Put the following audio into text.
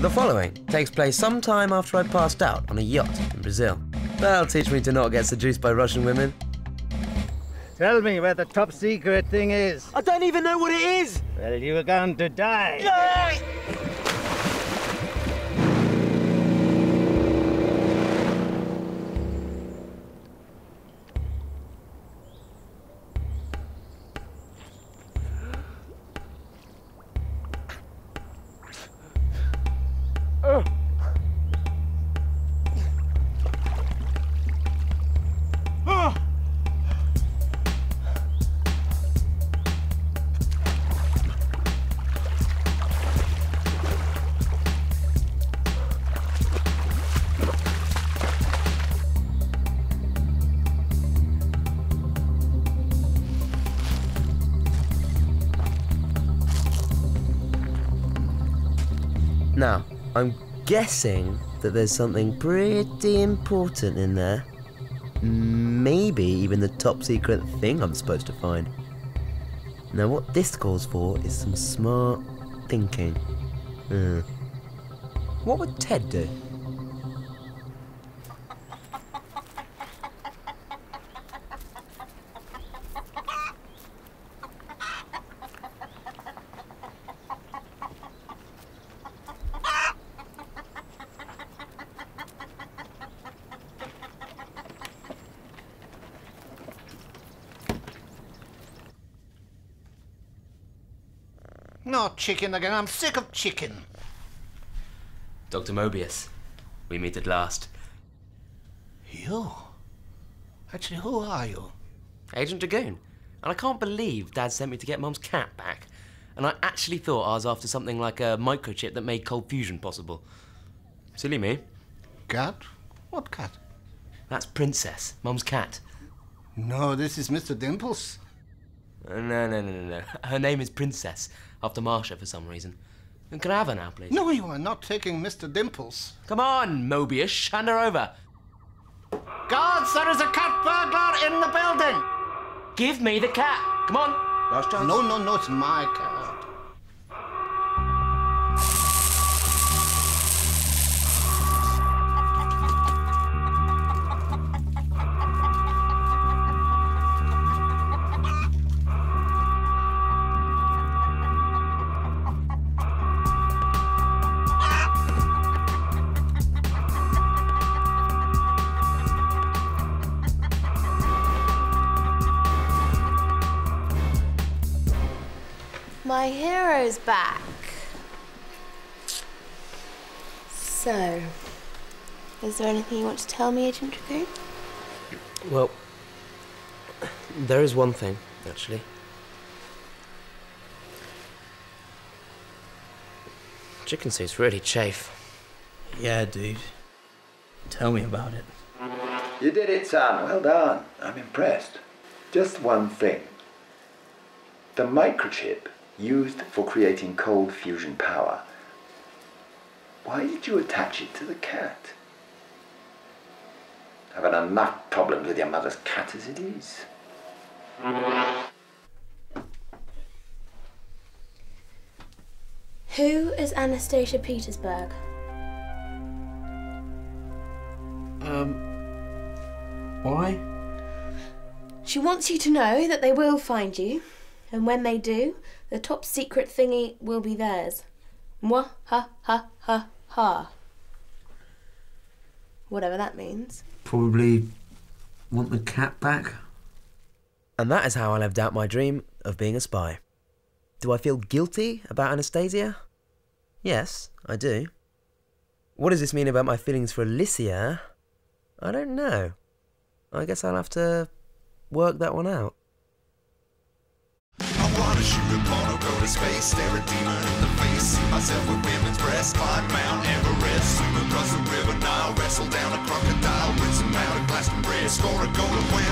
The following takes place some time after I passed out on a yacht in Brazil. That'll teach me to not get seduced by Russian women. Tell me where the top secret thing is. I don't even know what it is! Well, you're going to die. Now, I'm guessing that there's something pretty important in there. Maybe even the top secret thing I'm supposed to find. Now, what this calls for is some smart thinking. Hmm. What would Ted do? Not chicken again. I'm sick of chicken. Dr. Mobius. We meet at last. You? Actually, who are you? Agent Dragoon. And I can't believe Dad sent me to get Mum's cat back. And I actually thought I was after something like a microchip that made cold fusion possible. Silly me. Cat? What cat? That's Princess, Mum's cat. No, this is Mr. Dimples. Uh, no, no, no, no, no. Her name is Princess, after Marsha for some reason. Can I have her now, please? No, you are not taking Mr. Dimples. Come on, Mobius, hand her over. Guards, there is a cat burglar in the building! Give me the cat. Come on. Last chance. No, no, no, it's my cat. My hero's back. So, is there anything you want to tell me, Agent Dragoon? Well, there is one thing, actually. Chicken suit's really chafe. Yeah, dude. Tell me about it. You did it, son. Well done. I'm impressed. Just one thing. The microchip used for creating cold fusion power. Why did you attach it to the cat? I've had enough problems with your mother's cat as it is. Who is Anastasia Petersburg? Um. Why? She wants you to know that they will find you, and when they do, the top secret thingy will be theirs. Mwah ha ha ha ha. Whatever that means. Probably want the cat back? And that is how I lived out my dream of being a spy. Do I feel guilty about Anastasia? Yes, I do. What does this mean about my feelings for Alicia? I don't know. I guess I'll have to work that one out. A porno, go to space, stare a demon in the face, see myself with women's breasts, climb Mount Everest, swim across the river Nile, wrestle down a crocodile, rinse him out of Glastonbury, score a goal at Wembley.